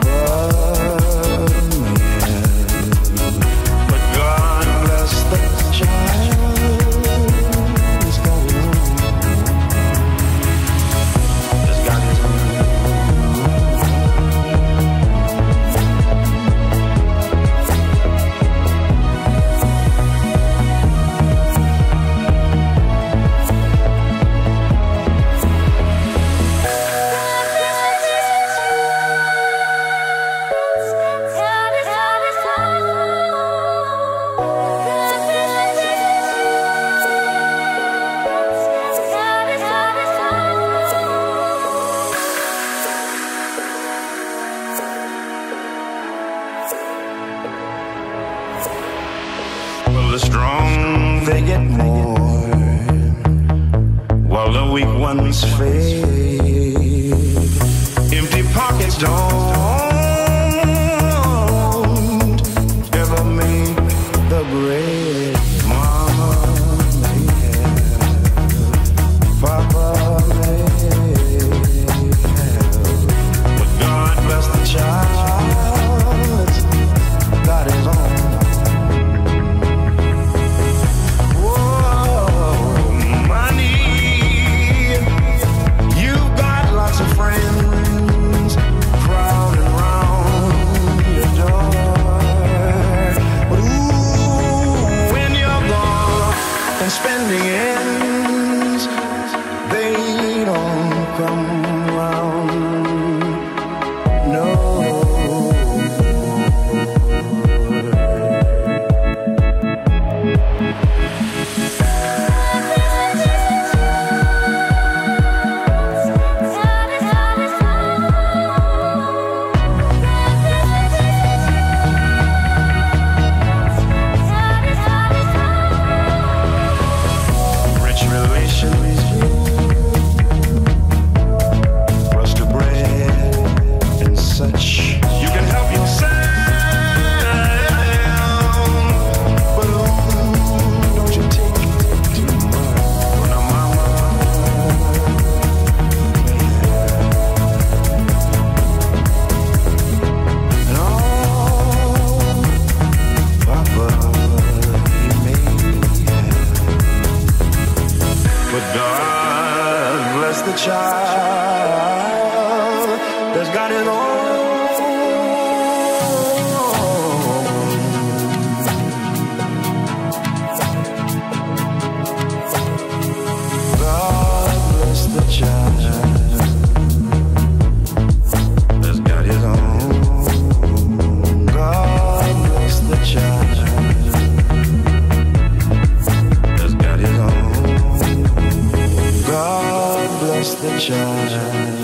trouble. the strong they get more, while the weak ones fade. Empty pockets don't. bless the child that's got it all. the child.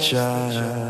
child.